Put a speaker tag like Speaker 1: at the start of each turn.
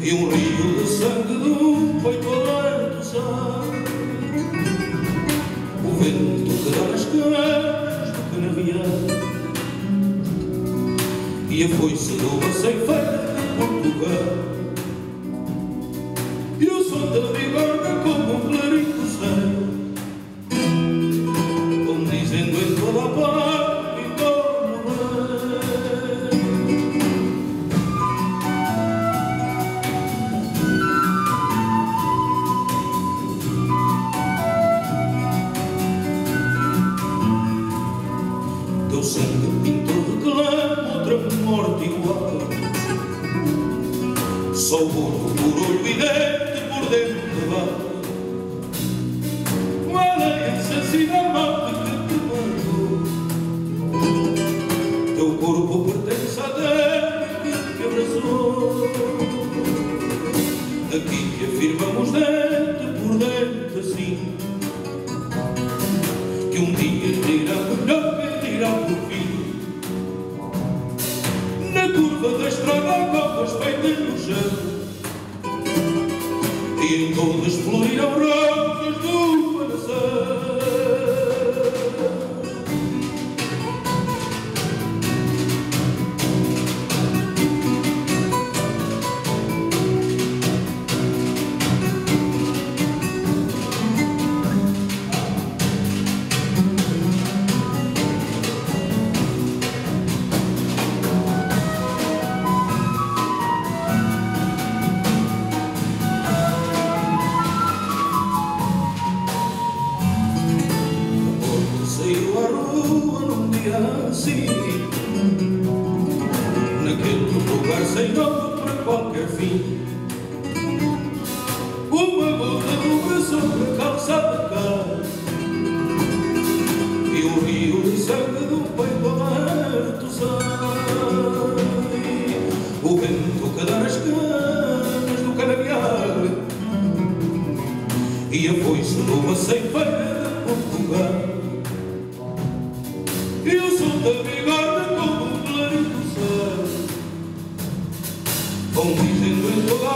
Speaker 1: e um rio de sangue do peito aberto sai. O vento que dá nas canas do canavial e a foice de uma ceifeira de Portugal. Só o olho vidente por dentro de bar Uma aliança assim na morte que te matou Teu corpo pertence à terra que te abraçou. Aqui que afirmamos dente por dente assim Que um dia te irá Georgia, the coldest a road. Naquele lugar sem nome para qualquer fim. Uma gota do sobre a calçada cai E o rio de sangue do peito aberto sai. O vento que dá nas canas do canavial. E a foice numa ceifeira de Portugal Wilson da bigorna como um clarito céu Vão dizendo